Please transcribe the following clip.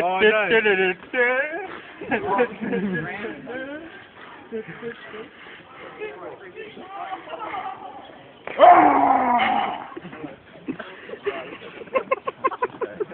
Oh, nice.